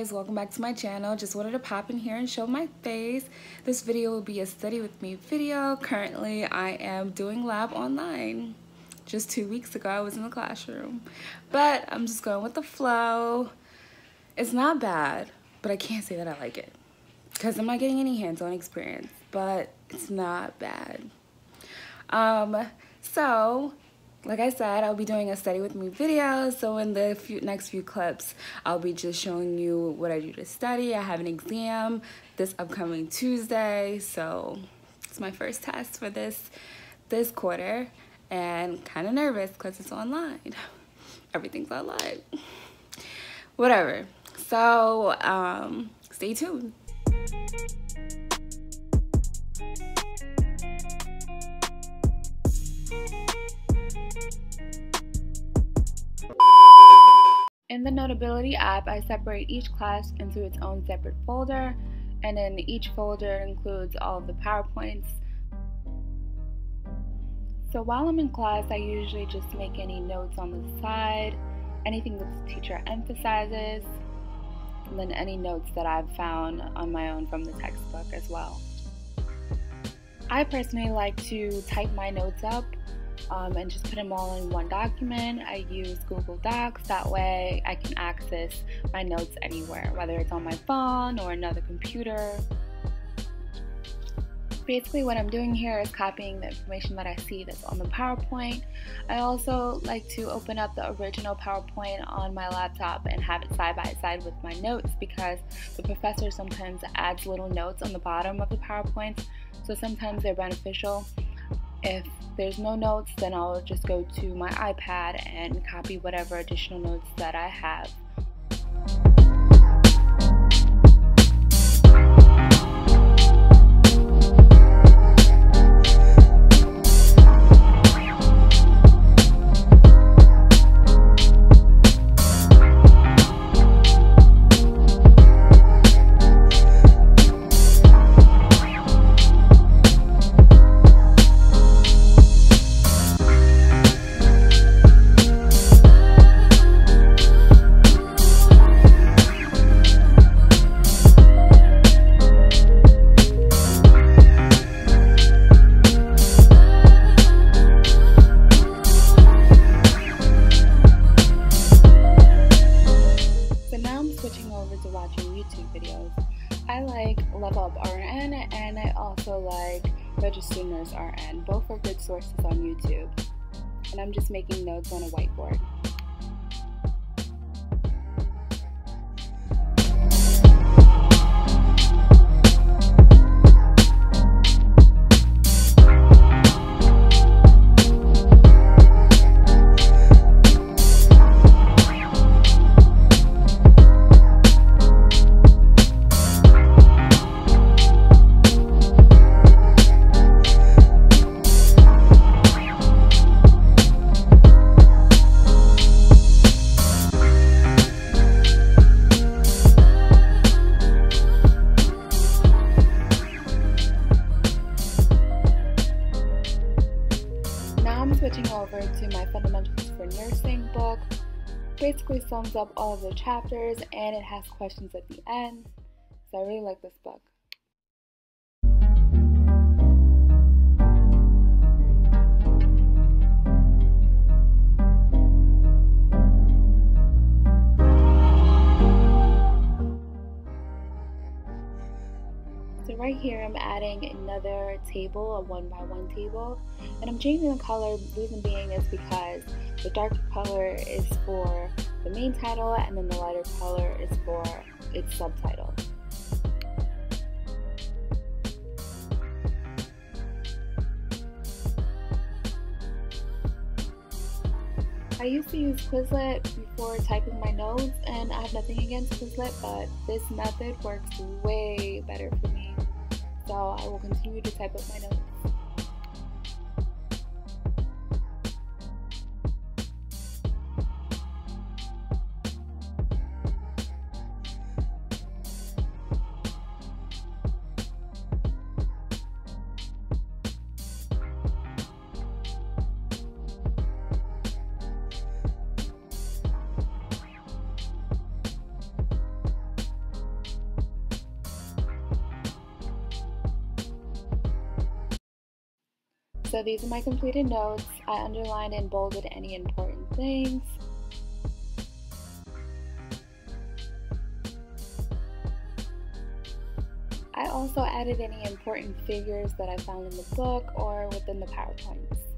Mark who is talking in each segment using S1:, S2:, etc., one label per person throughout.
S1: guys welcome back to my channel. Just wanted to pop in here and show my face. This video will be a study with me video. Currently I am doing lab online. Just two weeks ago I was in the classroom. But I'm just going with the flow. It's not bad but I can't say that I like it because I'm not getting any hands-on experience but it's not bad. Um so like I said, I'll be doing a study with me video. So in the few, next few clips, I'll be just showing you what I do to study. I have an exam this upcoming Tuesday. So it's my first test for this, this quarter and kind of nervous because it's online. Everything's online. Whatever. So um, stay tuned. In the Notability app, I separate each class into its own separate folder, and in each folder includes all of the PowerPoints. So while I'm in class, I usually just make any notes on the side, anything that the teacher emphasizes, and then any notes that I've found on my own from the textbook as well. I personally like to type my notes up um, and just put them all in one document. I use Google Docs. That way I can access my notes anywhere, whether it's on my phone or another computer. Basically, what I'm doing here is copying the information that I see that's on the PowerPoint. I also like to open up the original PowerPoint on my laptop and have it side by side with my notes because the professor sometimes adds little notes on the bottom of the PowerPoint, so sometimes they're beneficial. If there's no notes, then I'll just go to my iPad and copy whatever additional notes that I have. I like Level Up RN and I also like Registered Nurse RN. Both are good sources on YouTube. And I'm just making notes on a whiteboard. Basically sums up all of the chapters and it has questions at the end. So I really like this book. Right here I'm adding another table, a one by one table, and I'm changing the color, reason being is because the darker color is for the main title and then the lighter color is for its subtitle. I used to use Quizlet before typing my notes, and I have nothing against Quizlet, but this method works way better for me so I will continue to type up my notes. So these are my completed notes. I underlined and bolded any important things. I also added any important figures that I found in the book or within the PowerPoints.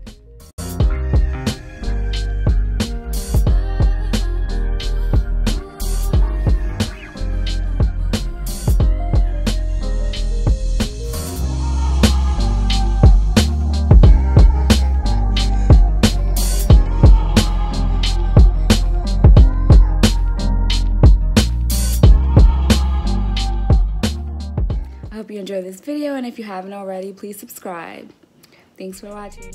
S1: This video and if you haven't already, please subscribe. Thanks for watching.